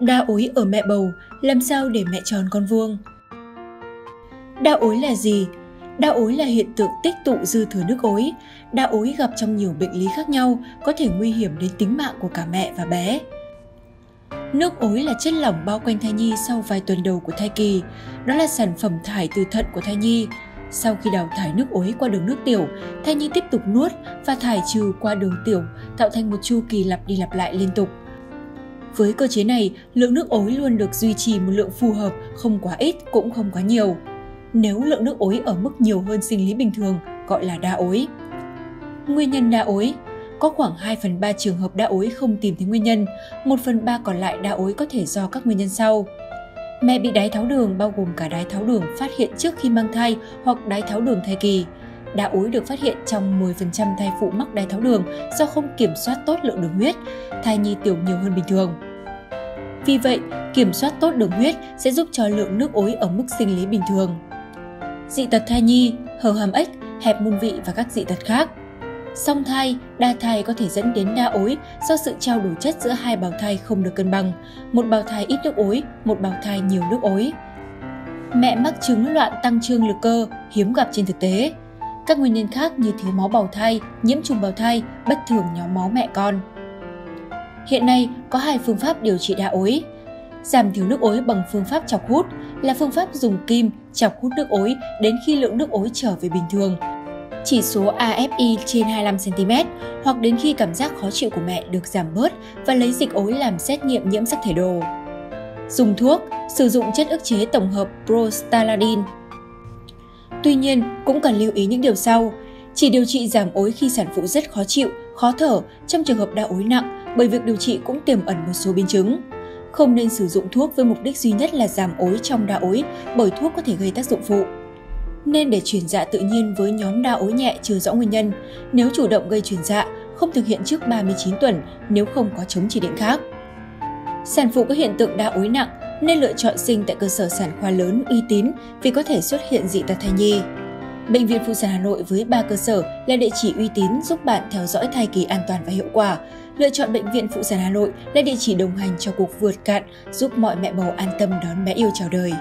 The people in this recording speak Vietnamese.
Đa ối ở mẹ bầu, làm sao để mẹ tròn con vuông? Đa ối là gì? Đa ối là hiện tượng tích tụ dư thừa nước ối. Đa ối gặp trong nhiều bệnh lý khác nhau, có thể nguy hiểm đến tính mạng của cả mẹ và bé. Nước ối là chất lỏng bao quanh thai nhi sau vài tuần đầu của thai kỳ. Đó là sản phẩm thải từ thận của thai nhi. Sau khi đào thải nước ối qua đường nước tiểu, thai nhi tiếp tục nuốt và thải trừ qua đường tiểu, tạo thành một chu kỳ lặp đi lặp lại liên tục. Với cơ chế này, lượng nước ối luôn được duy trì một lượng phù hợp, không quá ít cũng không quá nhiều. Nếu lượng nước ối ở mức nhiều hơn sinh lý bình thường, gọi là đa ối. Nguyên nhân đa ối có khoảng 2 phần 3 trường hợp đa ối không tìm thấy nguyên nhân, 1 phần 3 còn lại đa ối có thể do các nguyên nhân sau. Mẹ bị đái tháo đường bao gồm cả đái tháo đường phát hiện trước khi mang thai hoặc đái tháo đường thai kỳ. Đá úi được phát hiện trong 10% thai phụ mắc đái tháo đường do không kiểm soát tốt lượng đường huyết, thai nhi tiểu nhiều hơn bình thường. Vì vậy, kiểm soát tốt đường huyết sẽ giúp cho lượng nước ối ở mức sinh lý bình thường. Dị tật thai nhi, hở hàm ếch, hẹp môn vị và các dị tật khác. Song thai, đa thai có thể dẫn đến đa ối do sự trao đổi chất giữa hai bào thai không được cân bằng, một bào thai ít nước ối, một bào thai nhiều nước ối. Mẹ mắc chứng loạn tăng trương lực cơ hiếm gặp trên thực tế. Các nguyên nhân khác như thiếu máu bào thai, nhiễm trùng bào thai, bất thường nhóm máu mẹ con. Hiện nay có hai phương pháp điều trị đa ối. Giảm thiểu nước ối bằng phương pháp chọc hút là phương pháp dùng kim chọc hút nước ối đến khi lượng nước ối trở về bình thường. Chỉ số AFI trên 25cm hoặc đến khi cảm giác khó chịu của mẹ được giảm bớt và lấy dịch ối làm xét nghiệm nhiễm sắc thể đồ. Dùng thuốc, sử dụng chất ức chế tổng hợp Prostaladin. Tuy nhiên, cũng cần lưu ý những điều sau. Chỉ điều trị giảm ối khi sản phụ rất khó chịu, khó thở trong trường hợp đa ối nặng bởi việc điều trị cũng tiềm ẩn một số biến chứng. Không nên sử dụng thuốc với mục đích duy nhất là giảm ối trong đa ối bởi thuốc có thể gây tác dụng phụ. Nên để chuyển dạ tự nhiên với nhóm đa ối nhẹ chưa rõ nguyên nhân, nếu chủ động gây chuyển dạ, không thực hiện trước 39 tuần nếu không có chống chỉ định khác. Sản phụ có hiện tượng đa ối nặng nên lựa chọn sinh tại cơ sở sản khoa lớn uy tín vì có thể xuất hiện dị tật thai nhi. Bệnh viện Phụ sản Hà Nội với 3 cơ sở là địa chỉ uy tín giúp bạn theo dõi thai kỳ an toàn và hiệu quả. Lựa chọn Bệnh viện Phụ sản Hà Nội là địa chỉ đồng hành cho cuộc vượt cạn, giúp mọi mẹ bầu an tâm đón bé yêu chào đời.